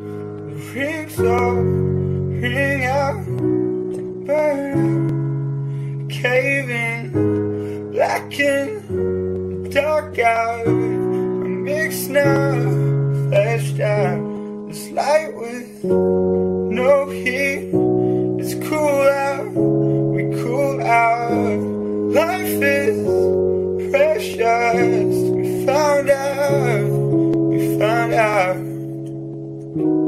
Rings up, ring out, burn out, caving, blackened, dark out. I'm mixed now, fleshed out. This light with no heat. It's cool out, we cool out. Life is precious. We found out, we found out thank you.